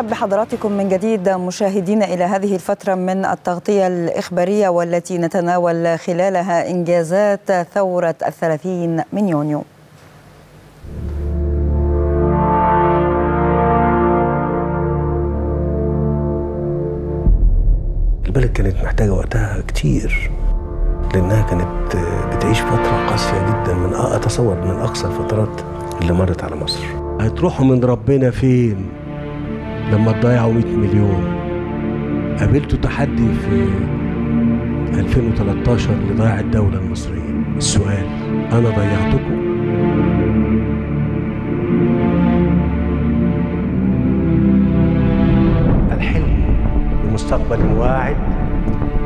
نرحب بحضراتكم من جديد مشاهدين إلى هذه الفترة من التغطية الإخبارية والتي نتناول خلالها إنجازات ثورة الثلاثين من يونيو. البلد كانت محتاجة وقتها كتير لأنها كانت بتعيش فترة قاسية جدا من أتصور من أقصى الفترات اللي مرت على مصر. هتروحوا من ربنا فين؟ لما تضيعوا 100 مليون. قابلتوا تحدي في 2013 لضياع الدولة المصرية. السؤال أنا ضيعتكم؟ الحلم بمستقبل واعد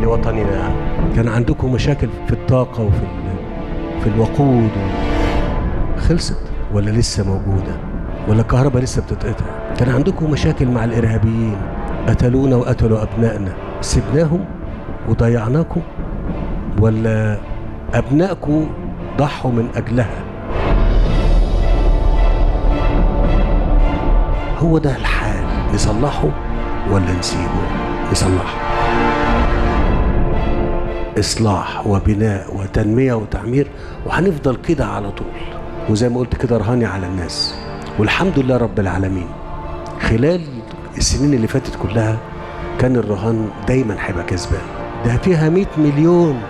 لوطننا. كان عندكم مشاكل في الطاقة وفي في الوقود خلصت ولا لسه موجودة؟ ولا الكهرباء لسه بتتقطع؟ كان عندكم مشاكل مع الإرهابيين. قتلونا وقتلوا أبنائنا. سبناهم وضيعناكم؟ ولا أبنائكم ضحوا من أجلها؟ هو ده الحال. نصلحه ولا نسيبه؟ نصلحه إصلاح وبناء وتنمية وتعمير وهنفضل كده على طول. وزي ما قلت كده رهاني على الناس. والحمد لله رب العالمين. خلال السنين اللي فاتت كلها كان الرهان دايما هيبقى كسبان. ده فيها 100 مليون.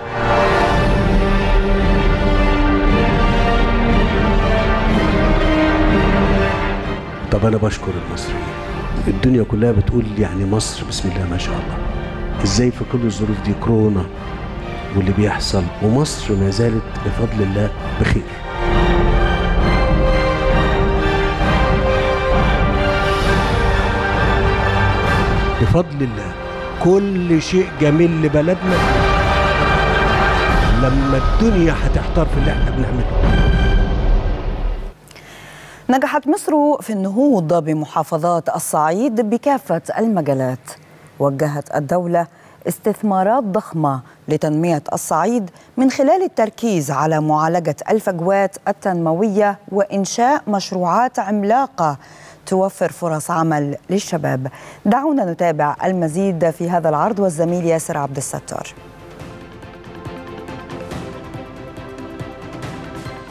طب أنا بشكر المصريين. الدنيا كلها بتقول يعني مصر بسم الله ما شاء الله. إزاي في كل الظروف دي كورونا واللي بيحصل ومصر ما زالت بفضل الله بخير؟ بفضل الله كل شيء جميل لبلدنا. لما الدنيا هتحتار في اللي إحنا بنعمله. نجحت مصر في النهوض بمحافظات الصعيد بكافة المجالات. وجهت الدولة استثمارات ضخمة لتنمية الصعيد من خلال التركيز على معالجة الفجوات التنموية وإنشاء مشروعات عملاقة توفر فرص عمل للشباب. دعونا نتابع المزيد في هذا العرض والزميل ياسر عبد الستار.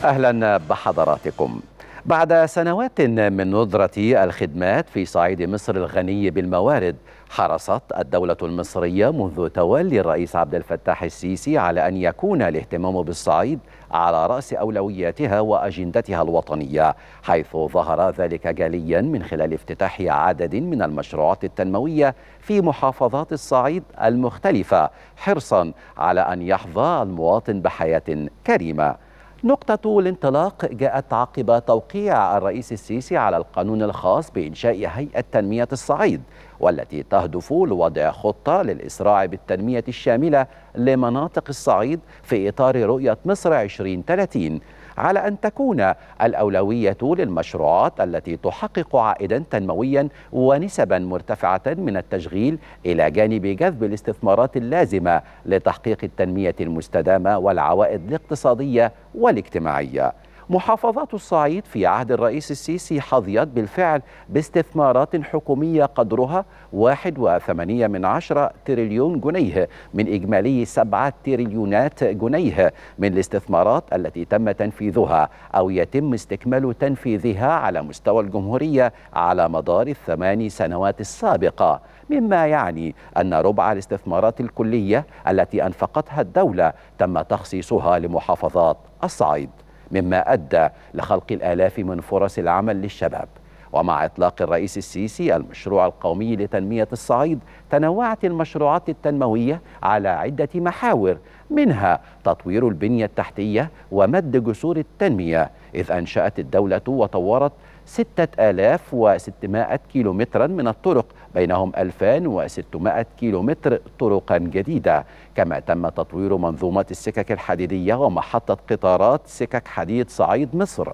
أهلا بحضراتكم. بعد سنوات من ندرة الخدمات في صعيد مصر الغني بالموارد حرصت الدولة المصرية منذ تولي الرئيس عبد الفتاح السيسي على أن يكون الاهتمام بالصعيد على رأس أولوياتها وأجندتها الوطنية حيث ظهر ذلك جليا من خلال افتتاح عدد من المشروعات التنموية في محافظات الصعيد المختلفة حرصا على أن يحظى المواطن بحياة كريمة. نقطة الانطلاق جاءت عقب توقيع الرئيس السيسي على القانون الخاص بإنشاء هيئة تنمية الصعيد والتي تهدف لوضع خطة للإسراع بالتنمية الشاملة لمناطق الصعيد في إطار رؤية مصر 2030 على أن تكون الأولوية للمشروعات التي تحقق عائدا تنمويا ونسبا مرتفعة من التشغيل إلى جانب جذب الاستثمارات اللازمة لتحقيق التنمية المستدامة والعوائد الاقتصادية والاجتماعية. محافظات الصعيد في عهد الرئيس السيسي حظيت بالفعل باستثمارات حكومية قدرها واحد وثمانية من عشرة تريليون جنيه من إجمالي سبعة تريليونات جنيه من الاستثمارات التي تم تنفيذها أو يتم استكمال تنفيذها على مستوى الجمهورية على مدار الثمان سنوات السابقة. مما يعني أن ربع الاستثمارات الكلية التي أنفقتها الدولة تم تخصيصها لمحافظات الصعيد. مما أدى لخلق الآلاف من فرص العمل للشباب. ومع إطلاق الرئيس السيسي المشروع القومي لتنمية الصعيد تنوعت المشروعات التنموية على عدة محاور منها تطوير البنية التحتية ومد جسور التنمية إذ أنشأت الدولة وطورت 6600 كيلومترا من الطرق بينهم 2600 كيلومتر طرقا جديدة. كما تم تطوير منظومة السكك الحديدية ومحطة قطارات سكك حديد صعيد مصر.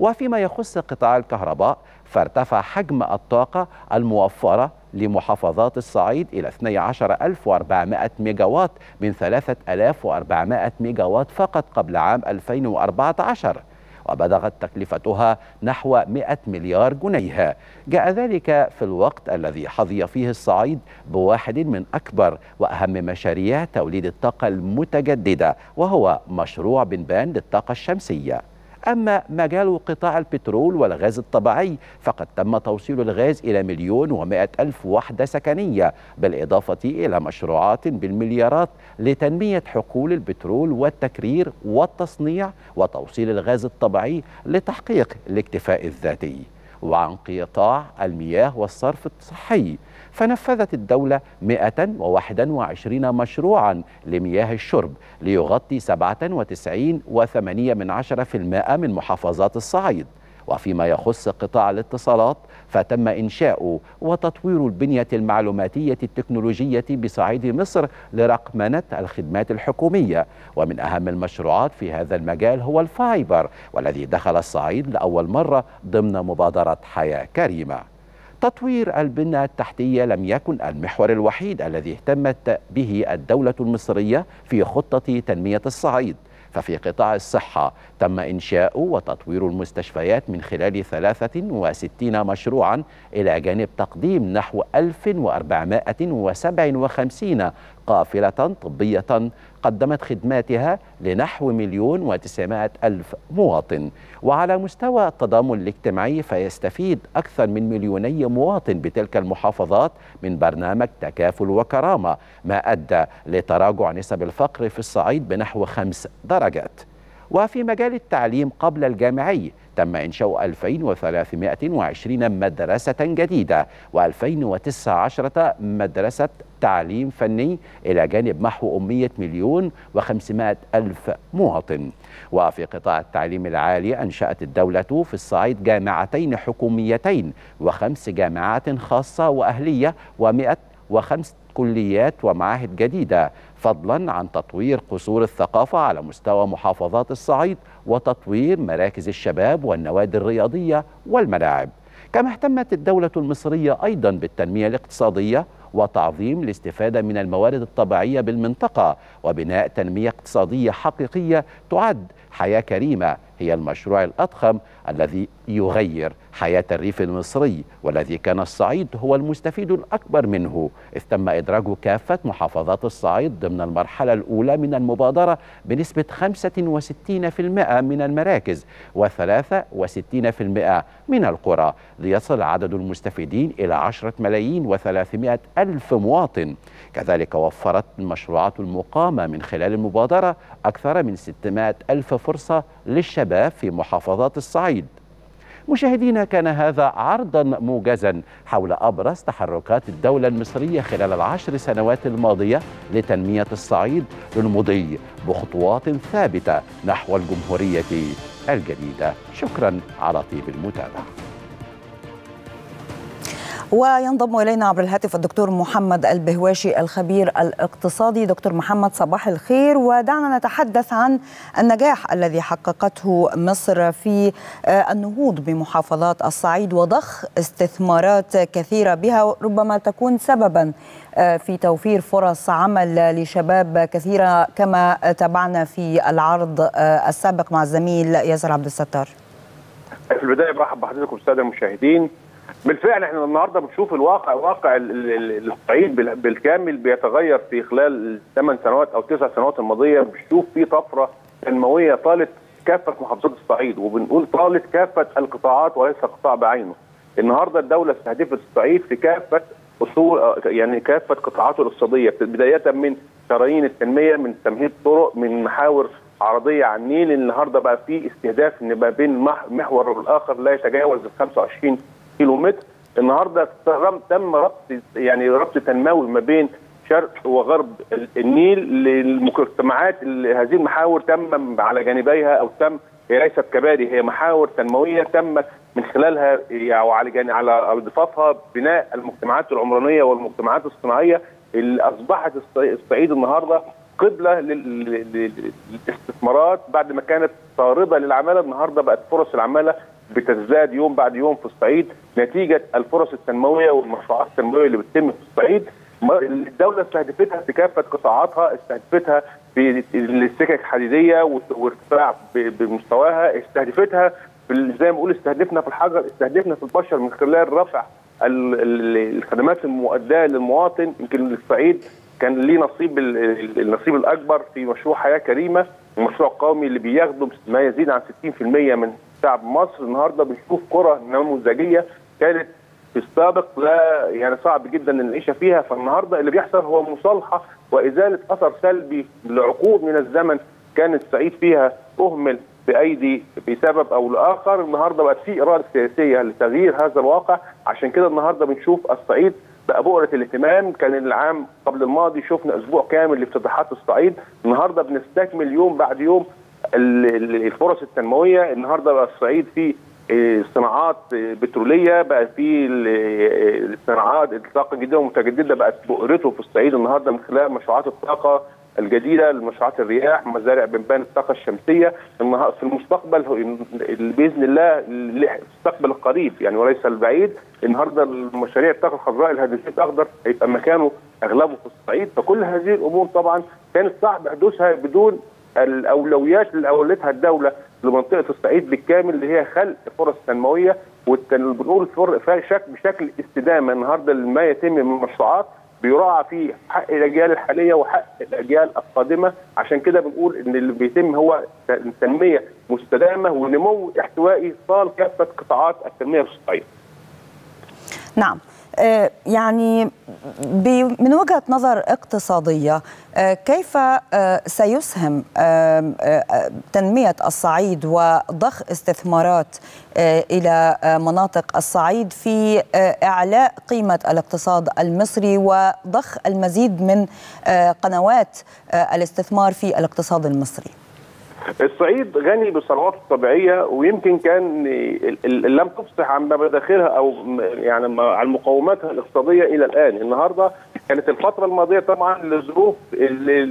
وفيما يخص قطاع الكهرباء فارتفع حجم الطاقة الموفرة لمحافظات الصعيد إلى 12400 ميجاوات من 3400 ميجاوات فقط قبل عام 2014 وبلغت تكلفتها نحو 100 مليار جنيه جاء ذلك في الوقت الذي حظي فيه الصعيد بواحد من أكبر وأهم مشاريع توليد الطاقة المتجددة وهو مشروع بنبان للطاقة الشمسية. أما مجال قطاع البترول والغاز الطبيعي فقد تم توصيل الغاز إلى مليون ومائة ألف وحدة سكنية بالإضافة إلى مشروعات بالمليارات لتنمية حقول البترول والتكرير والتصنيع وتوصيل الغاز الطبيعي لتحقيق الاكتفاء الذاتي. وعن قطاع المياه والصرف الصحي فنفذت الدولة 121 مشروعا لمياه الشرب ليغطي 97 وثمانية من عشرة في المائة من محافظات الصعيد. وفيما يخص قطاع الاتصالات فتم إنشاء وتطوير البنية المعلوماتية التكنولوجية بصعيد مصر لرقمنة الخدمات الحكومية. ومن أهم المشروعات في هذا المجال هو الفايبر والذي دخل الصعيد لأول مرة ضمن مبادرة حياة كريمة. تطوير البنى التحتية لم يكن المحور الوحيد الذي اهتمت به الدولة المصرية في خطة تنمية الصعيد. ففي قطاع الصحة تم إنشاء وتطوير المستشفيات من خلال 63 مشروعا إلى جانب تقديم نحو 1457 قافلة طبية قدمت خدماتها لنحو مليون وتسعمائة ألف مواطن. وعلى مستوى التضامن الاجتماعي فيستفيد أكثر من مليوني مواطن بتلك المحافظات من برنامج تكافل وكرامة ما أدى لتراجع نسب الفقر في الصعيد بنحو خمس درجات. وفي مجال التعليم قبل الجامعي تم إنشاء 2320 مدرسة جديدة و2019 مدرسة تعليم فني إلى جانب محو أمية مليون وخمسمائة ألف مواطن. وفي قطاع التعليم العالي أنشأت الدولة في الصعيد جامعتين حكوميتين وخمس جامعات خاصة وأهلية ومئة وخمس كليات ومعاهد جديدة فضلا عن تطوير قصور الثقافة على مستوى محافظات الصعيد وتطوير مراكز الشباب والنوادي الرياضية والملاعب. كما اهتمت الدولة المصرية أيضا بالتنمية الاقتصادية وتعظيم الاستفادة من الموارد الطبيعية بالمنطقة وبناء تنمية اقتصادية حقيقية تعد حياة كريمة. هي المشروع الأضخم الذي يغير حياة الريف المصري والذي كان الصعيد هو المستفيد الأكبر منه. إذ تم إدراج كافة محافظات الصعيد ضمن المرحلة الأولى من المبادرة بنسبة 65% من المراكز و63% من القرى ليصل عدد المستفيدين إلى 10 ملايين و300 ألف مواطن. كذلك وفرت المشروعات المقامة من خلال المبادرة أكثر من 600 ألف فرصة للشباب في محافظات الصعيد. مشاهدينا كان هذا عرضا موجزا حول أبرز تحركات الدولة المصرية خلال العشر سنوات الماضية لتنمية الصعيد للمضي بخطوات ثابتة نحو الجمهورية الجديدة. شكرا على طيب المتابعة. وينضم إلينا عبر الهاتف الدكتور محمد البهواشي الخبير الاقتصادي. دكتور محمد صباح الخير. ودعنا نتحدث عن النجاح الذي حققته مصر في النهوض بمحافظات الصعيد وضخ استثمارات كثيرة بها ربما تكون سببا في توفير فرص عمل لشباب كثيرة كما تابعنا في العرض السابق مع الزميل ياسر عبد الستار. في البداية برحب بحضرتك والساده المشاهدين. بالفعل إحنا النهارده بنشوف الواقع واقع الصعيد بالكامل بيتغير في خلال الثمان سنوات أو تسع سنوات الماضية بنشوف في طفرة تنمويه طالت كافة محافظات الصعيد وبنقول طالت كافة القطاعات وليس قطاع بعينه. النهارده الدولة استهدفت الصعيد في كافة أصول يعني كافة قطاعاته الاقتصادية بداية من شرايين التنمية من تمهيد طرق من محاور عرضية على النيل النهارده بقى في استهداف إن ما بين محور والاخر لا يتجاوز ال 25 كيلو متر النهارده تم ربط يعني ربط تنموي ما بين شرق وغرب النيل للمجتمعات هذه المحاور تم على جانبيها أو تم هي ليست كباري هي محاور تنموية تم من خلالها يعني وعلى جانب على ضفافها بناء المجتمعات العمرانية والمجتمعات الصناعية اللي أصبحت الصعيد النهارده قبلة للاستثمارات بعد ما كانت طارده للعمالة. النهارده بقت فرص العمالة بتزداد يوم بعد يوم في الصعيد. نتيجة الفرص التنمويه والمشروعات التنمويه اللي بتتم في الصعيد. الدولة استهدفتها في كافه قطاعاتها استهدفتها في السكك الحديدية وارتفاع بمستواها استهدفتها زي ما بقول استهدفنا في الحجر استهدفنا في البشر من خلال رفع الخدمات المؤداه للمواطن. يمكن الصعيد كان ليه نصيب النصيب الأكبر في مشروع حياة كريمة المشروع القومي اللي بيخدم ما يزيد عن 60% من شعب مصر النهارده بنشوف قرى نموذجية كانت في السابق لا يعني صعب جدا العيشة فيها. فالنهارده اللي بيحصل هو مصالحة وإزالة أثر سلبي لعقود من الزمن كان الصعيد فيها أهمل بأيدي بسبب أو لآخر. النهارده بقت في إرادة سياسية لتغيير هذا الواقع. عشان كده النهارده بنشوف الصعيد بقى بؤرة الاهتمام. كان العام قبل الماضي شفنا أسبوع كامل لافتتاحات الصعيد. النهارده بنستكمل يوم بعد يوم الفرص التنموية النهارده بقى الصعيد فيه صناعات بترولية بقى في الصناعات الطاقة الجديدة والمتجدده بقت بؤرته في الصعيد النهارده من خلال مشروعات الطاقة الجديدة لمشروعات الرياح مزارع بنبان الطاقة الشمسية. في المستقبل بإذن الله المستقبل القريب يعني وليس البعيد. النهارده المشاريع الطاقة الخضراء الهندسيه الأخضر هيبقى مكانه أغلبه في الصعيد. فكل هذه الأمور طبعا كانت صعب حدوثها بدون الأولويات اللي أولتها الدولة لمنطقة الصعيد بالكامل اللي هي خلق فرص تنمويه وبنقول بشكل استدامة. النهارده ما يتم من مشروعات بيراعى فيه حق الأجيال الحالية وحق الأجيال القادمة. عشان كده بنقول إن اللي بيتم هو تنمية مستدامة ونمو احتوائي صال كافة قطاعات التنمية في الصعيد. نعم. يعني من وجهة نظر اقتصادية كيف سيسهم تنمية الصعيد وضخ استثمارات إلى مناطق الصعيد في إعلاء قيمة الاقتصاد المصري وضخ المزيد من قنوات الاستثمار في الاقتصاد المصري؟ الصعيد غني بالثروات الطبيعية ويمكن كان لم تفصح عن مداخلها أو يعني عن مقوماتها الاقتصادية إلى الآن، النهارده كانت الفترة الماضية طبعا لظروف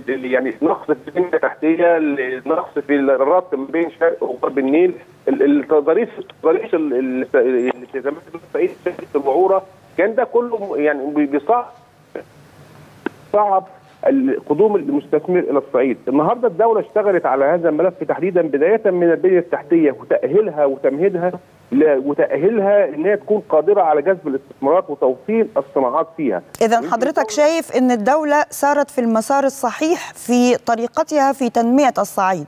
يعني نقص في البنية التحتية، نقص في الربط ما بين شرق وغرب النيل، التضاريس التضاريس التزامات الصعيد الوعوره كان ده كله يعني بيصعب صعب قدوم المستثمر إلى الصعيد، النهارده الدولة اشتغلت على هذا الملف تحديدا بداية من البنيه التحتية وتأهيلها وتمهيدها وتأهيلها إن هي تكون قادرة على جذب الاستثمارات وتوصيل الصناعات فيها. اذا حضرتك شايف إن الدولة سارت في المسار الصحيح في طريقتها في تنمية الصعيد.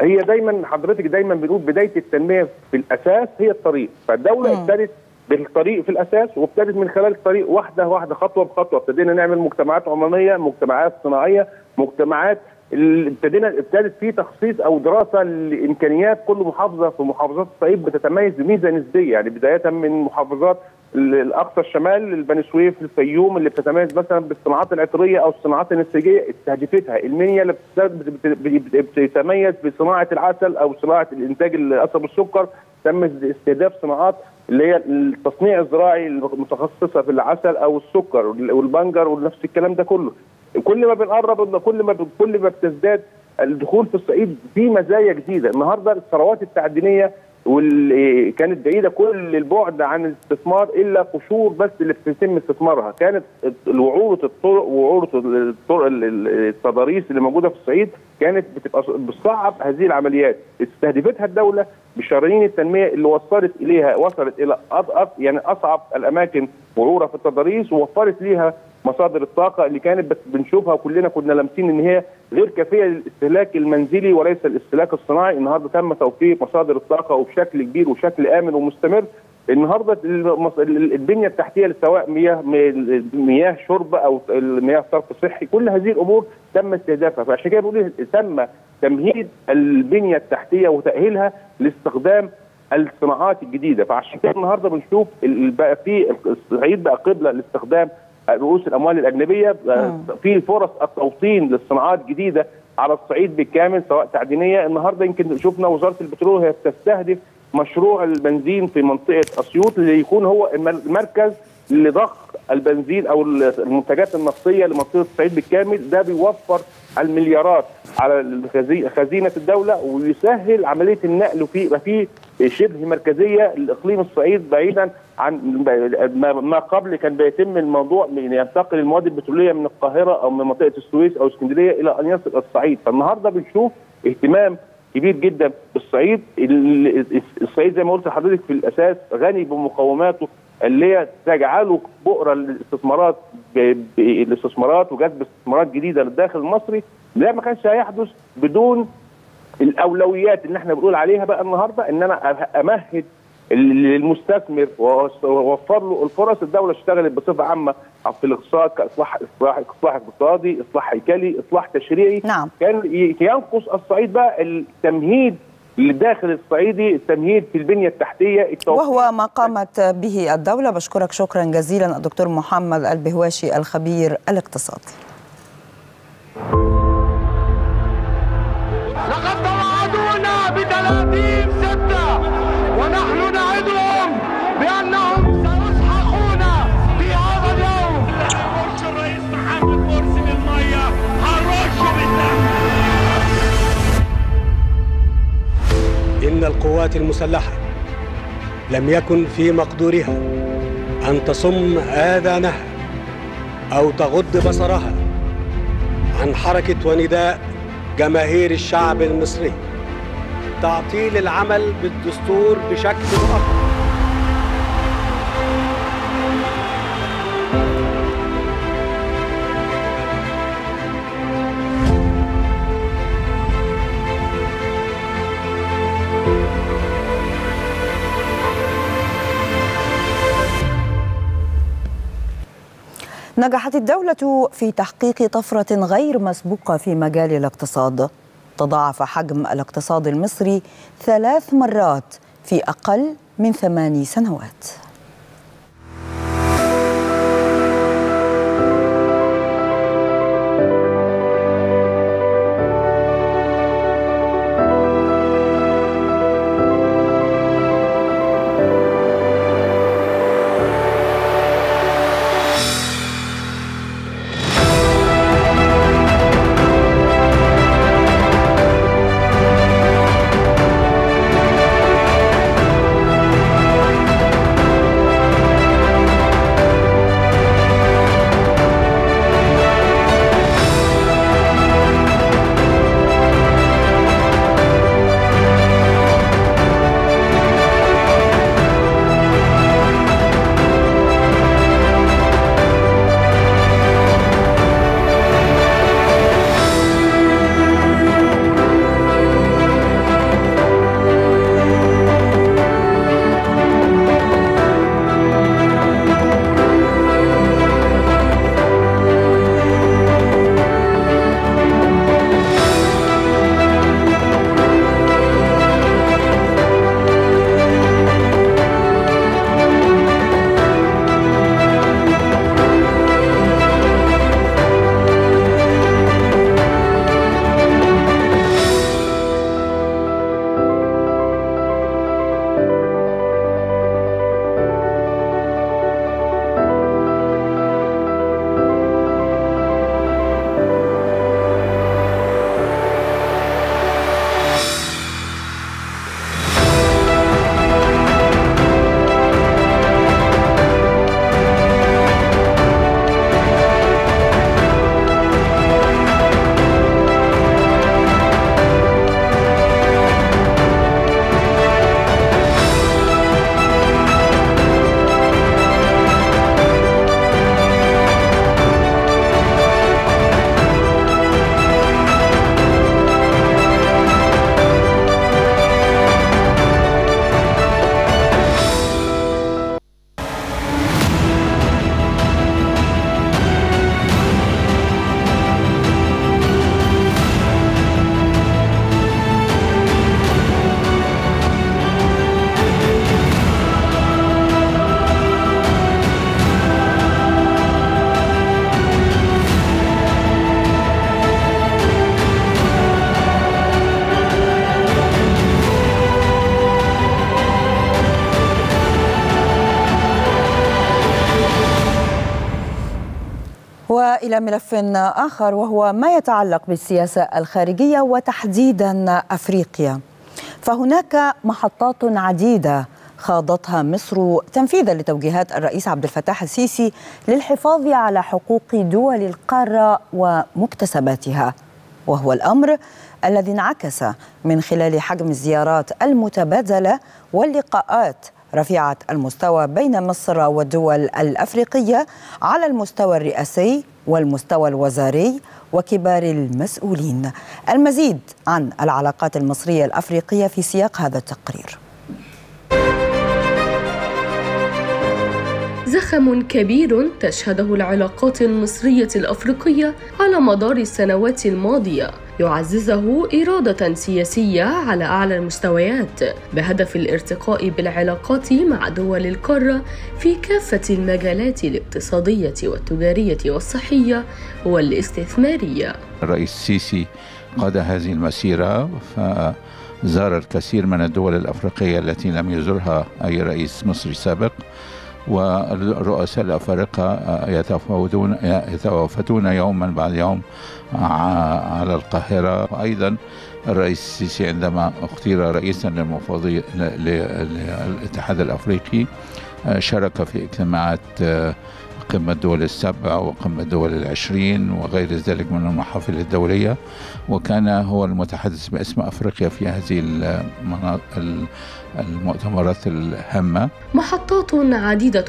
هي دايما حضرتك دايما بنقول بداية التنمية في الأساس هي الطريق، فالدولة ابتدت بالطريق في الأساس وابتدت من خلال الطريق واحدة واحدة خطوة بخطوة. ابتدينا نعمل مجتمعات عمومية مجتمعات صناعية مجتمعات ابتدينا ابتدت في تخصيص أو دراسة لإمكانيات كل محافظة في محافظات الصعيد بتتميز بميزة نسبية. يعني بداية من محافظات الأقصى الشمال البني سويف الفيوم اللي بتتميز مثلا بالصناعات العطرية أو الصناعات النسيجيه استهدفتها. المنيا اللي بتتميز بصناعة العسل أو صناعة الإنتاج قصب السكر تم استهداف صناعات اللي هي التصنيع الزراعي المتخصصة في العسل أو السكر والبنجر ونفس الكلام ده كله. كل ما بنقرب كل ما كل ما بتزداد الدخول في الصعيد في مزايا جديدة. النهارده الثروات التعدينية واللي كانت بعيدة كل البعد عن الاستثمار إلا قشور بس اللي بتتم استثمارها. كانت وعوره الطرق وعوره الطرق التضاريس اللي موجودة في الصعيد كانت بتبقى بتصعب هذه العمليات. استهدفتها الدولة بشرايين التنمية اللي وصلت إليها وصلت إلى أضعف يعني أصعب الأماكن وعوره في التضاريس ووفرت ليها مصادر الطاقة اللي كانت بس بنشوفها وكلنا كنا لامسين إن هي غير كافية للاستهلاك المنزلي وليس الاستهلاك الصناعي. النهارده تم توفير مصادر الطاقة وبشكل كبير وشكل آمن ومستمر النهارده البنية التحتية سواء مياه مياه شرب أو مياه صرف صحي كل هذه الأمور تم استهدافها. فعشان كده بقول تم تمهيد البنية التحتية وتأهيلها لاستخدام الصناعات الجديدة. فعشان كده النهارده بنشوف بقى في الصعيد بقى قبلة لاستخدام رؤوس الأموال الأجنبية. في فرص التوطين للصناعات جديدة على الصعيد بالكامل سواء تعدينية. النهارده يمكن شفنا وزارة البترول هي بتستهدف مشروع البنزين في منطقة أسيوط اللي يكون هو المركز لضخ البنزين أو المنتجات النفطية لمنطقة الصعيد بالكامل. ده بيوفر المليارات على خزينة الدولة ويسهل عملية النقل يبقى في شبه مركزية لإقليم الصعيد بعيدا عن ما قبل كان بيتم الموضوع ينتقل المواد البترولية من القاهرة أو من منطقة السويس أو اسكندرية إلى أن يصل الصعيد. فالنهاردة بنشوف اهتمام كبير جدا بالصعيد. الصعيد زي ما قلت لحضرتك في الأساس غني بمقوماته اللي هي تجعله بؤرة للاستثمارات الاستثمارات وجذب استثمارات جديدة للداخل المصري. ده ما كانش هيحدث بدون الأولويات اللي إحنا بنقول عليها بقى النهارده إن أنا أمهد للمستثمر وأوفر له الفرص. الدولة اشتغلت بصفة عامة في الاقتصاد كاصلاح اصلاح إصلاح اقتصادي إصلاح هيكلي إصلاح تشريعي. نعم. كان ينقص الصعيد بقى التمهيد للداخل الصعيدي التمهيد في البنية التحتية وهو ما قامت به الدولة. بشكرك شكرا جزيلا الدكتور محمد البهواشي الخبير الاقتصادي لقد توعدونا بتلاتيم إن القوات المسلحة. لم يكن في مقدورها أن تصم آذانها أو تغض بصرها عن حركة ونداء جماهير الشعب المصري. تعطيل العمل بالدستور بشكل مؤقت. نجحت الدولة في تحقيق طفرة غير مسبوقة في مجال الاقتصاد. تضاعف حجم الاقتصاد المصري ثلاث مرات في أقل من ثماني سنوات. والى ملف آخر وهو ما يتعلق بالسياسة الخارجية وتحديدا أفريقيا. فهناك محطات عديدة خاضتها مصر تنفيذا لتوجيهات الرئيس عبد الفتاح السيسي للحفاظ على حقوق دول القارة ومكتسباتها وهو الأمر الذي انعكس من خلال حجم الزيارات المتبادلة واللقاءات رفيعة المستوى بين مصر والدول الأفريقية على المستوى الرئاسي والمستوى الوزاري وكبار المسؤولين. المزيد عن العلاقات المصرية الأفريقية في سياق هذا التقرير. زخم كبير تشهده العلاقات المصرية الأفريقية على مدار السنوات الماضية. يعززه إرادة سياسية على أعلى المستويات بهدف الارتقاء بالعلاقات مع دول القارة في كافة المجالات الاقتصادية والتجارية والصحية والاستثمارية. الرئيس السيسي قاد هذه المسيرة فزار الكثير من الدول الأفريقية التي لم يزرها أي رئيس مصري سابق. والرؤساء الأفارقة يتفاوضون يتوافدون يوما بعد يوم على القاهرة. وأيضا الرئيس السيسي عندما اختير رئيسا للمفوضية للاتحاد الأفريقي شارك في اجتماعات قمة دول السبع وقمة دول العشرين وغير ذلك من المحافل الدولية. وكان هو المتحدث باسم أفريقيا في هذه المؤتمرات الهامة. محطات عديدة.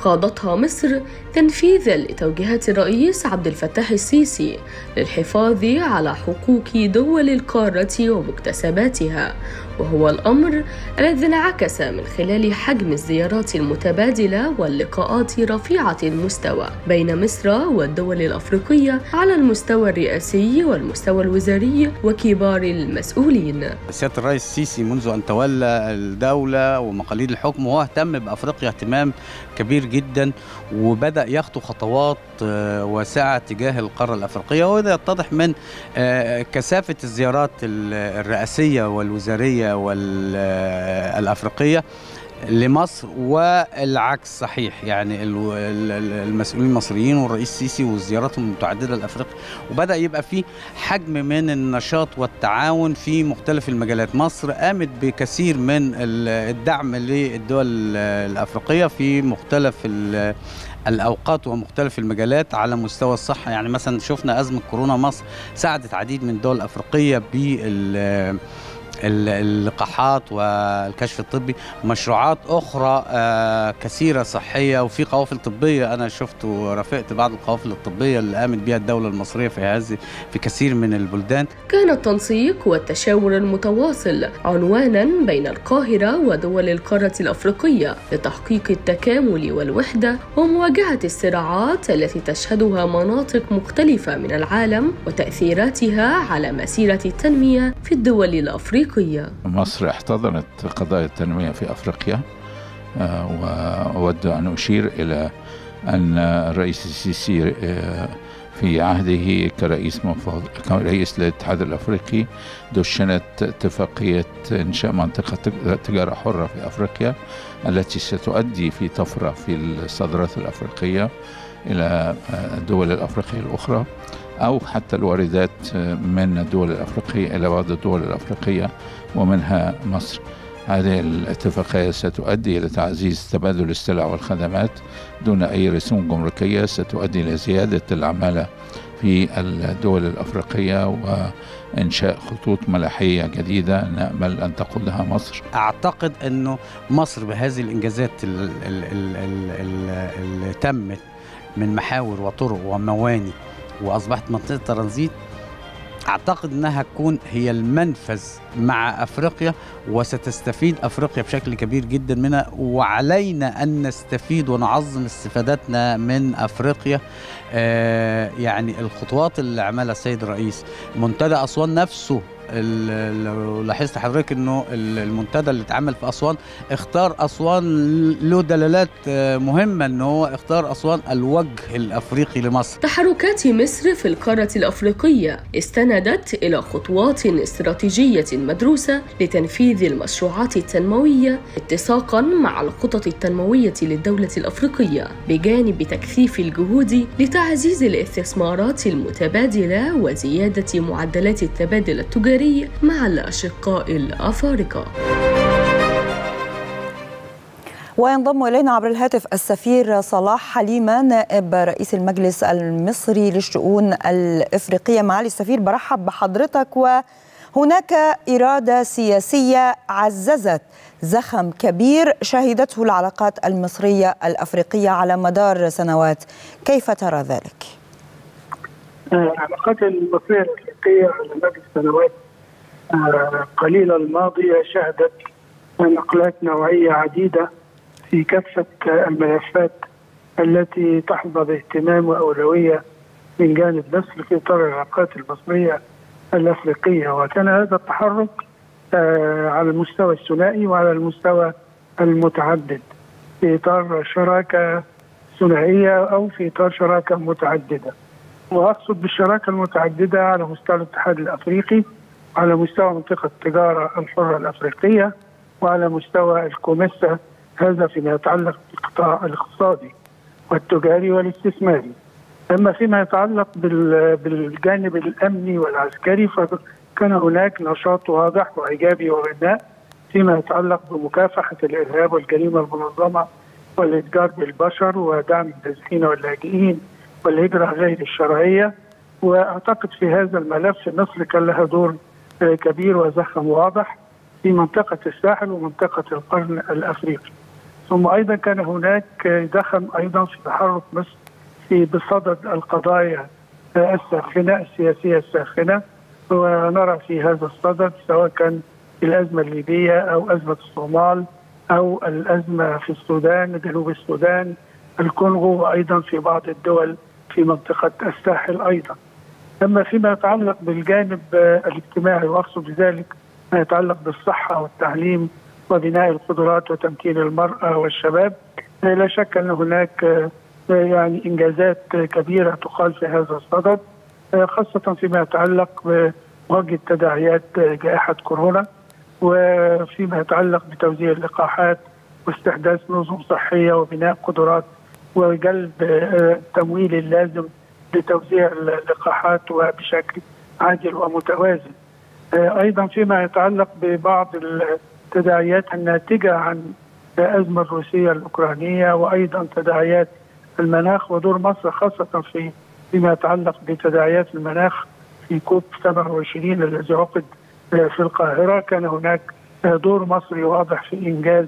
خاضتها مصر تنفيذا لتوجيهات الرئيس عبد الفتاح السيسي للحفاظ على حقوق دول القارة ومكتسباتها. وهو الأمر الذي انعكس من خلال حجم الزيارات المتبادلة واللقاءات رفيعة المستوى بين مصر والدول الأفريقية على المستوى الرئاسي والمستوى الوزاري وكبار المسؤولين. سيادة الرئيس السيسي منذ أن تولى الدولة ومقاليد الحكم وهو اهتم بأفريقيا اهتمام كبير جدا وبدأ يخطو خطوات واسعة تجاه القارة الأفريقية. وهذا يتضح من كثافة الزيارات الرئاسية والوزارية والأفريقية لمصر والعكس صحيح. يعني المسؤولين المصريين والرئيس السيسي وزياراتهم المتعددة لأفريقيا وبدأ يبقى في حجم من النشاط والتعاون في مختلف المجالات. مصر قامت بكثير من الدعم للدول الأفريقية في مختلف الأوقات ومختلف المجالات على مستوى الصحة. يعني مثلا شفنا أزمة كورونا مصر ساعدت عديد من الدول الأفريقية بال اللقاحات والكشف الطبي مشروعات أخرى كثيرة صحية وفي قوافل طبية أنا شفت ورافقت بعض القوافل الطبية اللي قامت بها الدولة المصرية في هذه في كثير من البلدان. كان التنسيق والتشاور المتواصل عنوانا بين القاهرة ودول القارة الأفريقية لتحقيق التكامل والوحدة ومواجهة الصراعات التي تشهدها مناطق مختلفة من العالم وتأثيراتها على مسيرة التنمية في الدول الأفريقية. الأفريقية مصر احتضنت قضايا التنمية في أفريقيا وأود أن أشير إلى أن الرئيس السيسي في عهده كرئيس مفوض كرئيس للاتحاد الأفريقي دشنت اتفاقية إنشاء منطقة تجارة حرة في أفريقيا التي ستؤدي في طفرة في الصادرات الأفريقية إلى الدول الأفريقية الأخرى. أو حتى الواردات من الدول الأفريقية إلى بعض الدول الأفريقية ومنها مصر. هذه الاتفاقية ستؤدي إلى تعزيز تبادل السلع والخدمات دون أي رسوم جمركية ستؤدي إلى زيادة العمالة في الدول الأفريقية وإنشاء خطوط ملاحية جديدة نأمل أن تقودها مصر. أعتقد أنه مصر بهذه الإنجازات اللي تمت من محاور وطرق ومواني وأصبحت منطقة ترانزيت أعتقد إنها تكون هي المنفذ مع أفريقيا وستستفيد أفريقيا بشكل كبير جدا منها. وعلينا أن نستفيد ونعظم استفادتنا من أفريقيا. آه يعني الخطوات اللي عملها السيد الرئيس. منتدى أسوان نفسه لو لاحظت حضرتك إنه المنتدى اللي اتعمل في أسوان اختار أسوان له دلالات مهمة إن هو اختار أسوان الوجه الأفريقي لمصر. تحركات مصر في القارة الأفريقية استندت إلى خطوات استراتيجية مدروسة لتنفيذ المشروعات التنموية اتساقا مع الخطط التنموية للدولة الأفريقية بجانب تكثيف الجهود لتعزيز الاستثمارات المتبادلة وزيادة معدلات التبادل التجاري التجاري مع الأشقاء الأفارقة. وينضم إلينا عبر الهاتف السفير صلاح حليمه نائب رئيس المجلس المصري للشؤون الإفريقية. معالي السفير برحب بحضرتك. وهناك إرادة سياسية عززت زخم كبير شهدته العلاقات المصرية الأفريقية على مدار سنوات. كيف ترى ذلك؟ العلاقات المصرية الأفريقية على مدى السنوات قليله الماضيه شهدت نقلات نوعية عديدة في كافة الملفات التي تحظى باهتمام وأولوية من جانب مصر في إطار العلاقات المصرية الأفريقية. وكان هذا التحرك على المستوى الثنائي وعلى المستوى المتعدد في إطار شراكة ثنائية أو في إطار شراكة متعددة. وأقصد بالشراكة المتعددة على مستوى الاتحاد الأفريقي على مستوى منطقة التجارة الحرة الأفريقية وعلى مستوى الكوميسا هذا فيما يتعلق بالقطاع الاقتصادي والتجاري والاستثماري. أما فيما يتعلق بالجانب الأمني والعسكري فكان هناك نشاط واضح وإيجابي وبناء فيما يتعلق بمكافحة الإرهاب والجريمة المنظمة والإتجار بالبشر ودعم النازحين واللاجئين والهجرة غير الشرعية. وأعتقد في هذا الملف مصر كان لها دور كبير وزخم واضح في منطقة الساحل ومنطقة القرن الافريقي. ثم أيضا كان هناك دخل أيضا في تحرك مصر في بصدد القضايا الساخنة السياسية الساخنة ونرى في هذا الصدد سواء كان الأزمة الليبية أو أزمة الصومال أو الأزمة في السودان جنوب السودان الكونغو وأيضا في بعض الدول في منطقة الساحل أيضا. أما فيما يتعلق بالجانب الاجتماعي وأقصد بذلك ما يتعلق بالصحة والتعليم وبناء القدرات وتمكين المرأة والشباب لا شك أن هناك يعني إنجازات كبيرة تقال في هذا الصدد خاصة فيما يتعلق بمواجهة تداعيات جائحة كورونا وفيما يتعلق بتوزيع اللقاحات واستحداث نظم صحية وبناء قدرات وجلب التمويل اللازم لتوزيع اللقاحات وبشكل عاجل ومتوازن. أيضا فيما يتعلق ببعض التداعيات الناتجة عن الأزمة الروسية الأوكرانية وأيضا تداعيات المناخ ودور مصر خاصة في فيما يتعلق بتداعيات المناخ في كوب 27 الذي عقد في القاهرة. كان هناك دور مصري واضح في إنجاز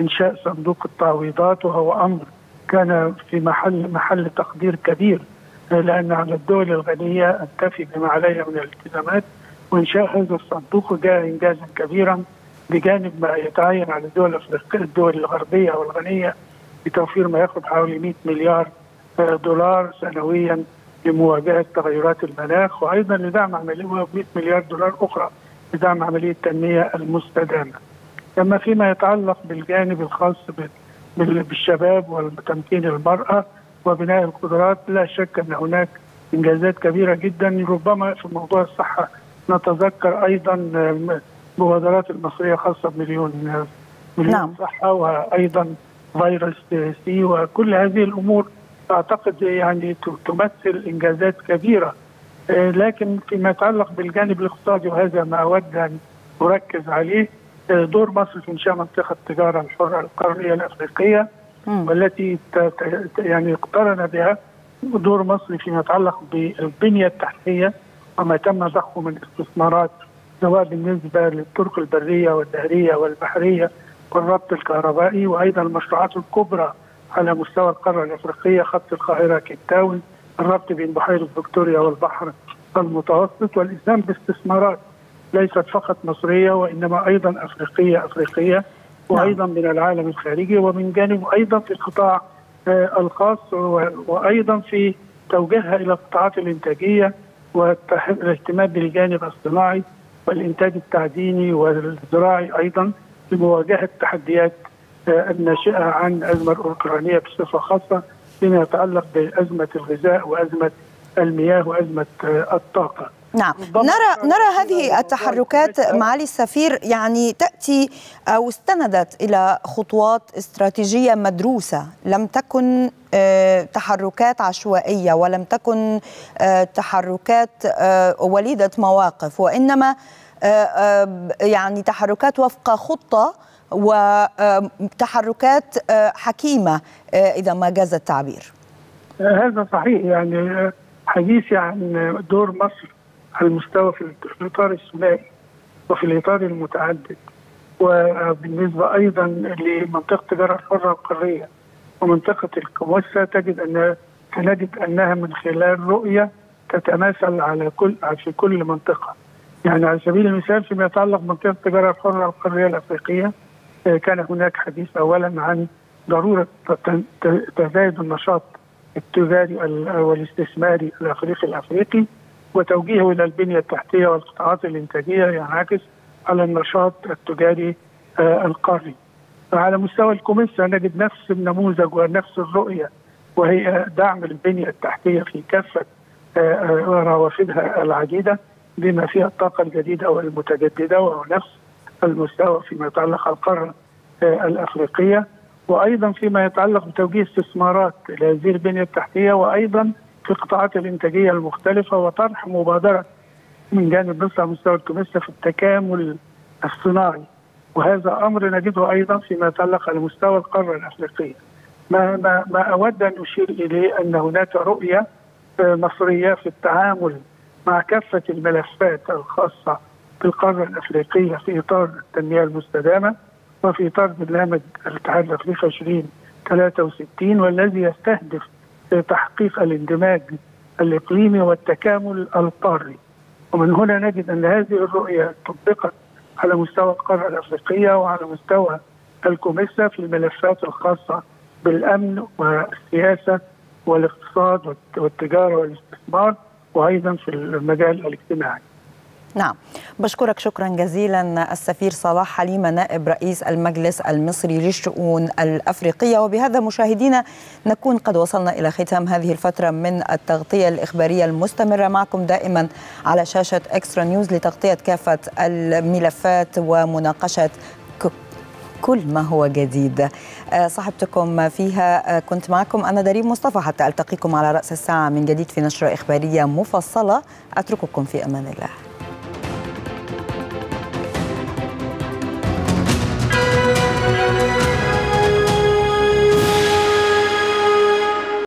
إنشاء صندوق التعويضات وهو أمر كان في محل محل تقدير كبير. لأن على الدول الغنية أن تفي بما عليها من الالتزامات وإنشاء هذا الصندوق جاء إنجازا كبيرا بجانب ما يتعين على الدول الافريقيه الدول الغربية والغنية بتوفير ما يقرب حوالي 100 مليار دولار سنويا لمواجهة تغيرات المناخ وأيضا لدعم عملية 100 مليار دولار أخرى لدعم عملية التنمية المستدامة. أما فيما يتعلق بالجانب الخاص بالشباب وتمكين المرأة وبناء القدرات لا شك أن هناك إنجازات كبيرة جدا ربما في موضوع الصحة نتذكر أيضا المبادرات المصرية خاصة بمليون مليون نعم. صحة وأيضا فيروس سي وكل هذه الأمور أعتقد يعني تمثل إنجازات كبيرة لكن فيما يتعلق بالجانب الاقتصادي وهذا ما أود أن أركز عليه دور مصر في إنشاء منطقة التجارة الحرة القارية الأفريقية. والتي يعني اقترن بها دور مصر فيما يتعلق بالبنية التحتية وما تم ضخه من استثمارات سواء بالنسبة للطرق البرية والنهريه والبحرية والربط الكهربائي وأيضا المشروعات الكبرى على مستوى القارة الأفريقية خط القاهرة كيب تاون الربط بين بحيرة فيكتوريا والبحر المتوسط والاسهام باستثمارات ليست فقط مصرية وإنما أيضا أفريقية أفريقية. وأيضا من العالم الخارجي ومن جانب أيضا في القطاع آه الخاص وأيضا في توجيهها إلى القطاعات الإنتاجية والاهتمام بالجانب الصناعي والإنتاج التعديني والزراعي أيضا لمواجهه التحديات آه الناشئة عن الازمه الاوكرانيه بصفة خاصة فيما يتعلق بأزمة الغذاء وأزمة المياه وأزمة آه الطاقة. نعم. نرى نرى هذه التحركات معالي السفير يعني تأتي أو استندت إلى خطوات استراتيجية مدروسة. لم تكن تحركات عشوائية ولم تكن تحركات وليدة مواقف وإنما آه، آه، يعني تحركات وفق خطة وتحركات حكيمة آه، إذا ما جاز التعبير. هذا صحيح. يعني حديثي عن دور مصر المستوى في الإطار الثنائي وفي الإطار المتعدد وبالنسبة أيضا لمنطقة التجاره الحرة القارية ومنطقة الكوموسا تجد أن سنجد أنها من خلال رؤية تتماثل على كل في كل منطقة. يعني على سبيل المثال فيما يتعلق بمنطقة التجاره الحرة القارية الأفريقية آه، كان هناك حديث اولا عن ت- تزايد النشاط التجاري ال- والاستثماري الافريقي الأفريقي. وتوجيهه إلى البنية التحتية والقطاعات الإنتاجية ينعكس على النشاط التجاري آه، القاري. فعلى مستوى الكوميسا نجد نفس النموذج ونفس الرؤية وهي دعم البنية التحتية في كافة آه، آه، روافدها العديدة بما فيها الطاقة الجديدة والمتجددة وهو نفس المستوى فيما يتعلق القارة آه، الأفريقية وأيضا فيما يتعلق بتوجيه استثمارات لهذه البنية التحتية وأيضا في القطاعات الإنتاجية المختلفة وطرح مبادرة من جانب مصر على مستوى الكوميسا في التكامل الصناعي وهذا أمر نجده أيضا فيما يتعلق على مستوى القاره الأفريقية. ما ما ما أود أن أشير إليه أن هناك رؤية مصرية في التعامل مع كافة الملفات الخاصة بالقارة الأفريقية في إطار التنمية المستدامة وفي إطار برنامج الاتحاد الأفريقي 2063 والذي يستهدف تحقيق الاندماج الاقليمي والتكامل القاري. ومن هنا نجد أن هذه الرؤية طبقت على مستوى القارة الأفريقية وعلى مستوى الكوميسا في الملفات الخاصة بالأمن والسياسة والاقتصاد والت- والتجارة والاستثمار وأيضا في المجال الاجتماعي. نعم. بشكرك شكرا جزيلا السفير صلاح حليمة نائب رئيس المجلس المصري للشؤون الأفريقية. وبهذا مشاهدينا نكون قد وصلنا إلى ختام هذه الفترة من التغطية الإخبارية المستمرة. معكم دائما على شاشة إكسترا نيوز لتغطية كافة الملفات ومناقشة كل ما هو جديد. آه، صاحبتكم فيها آه، كنت معكم أنا دريم مصطفى. حتى ألتقيكم على رأس الساعة من جديد في نشرة إخبارية مفصلة. أترككم في أمان الله.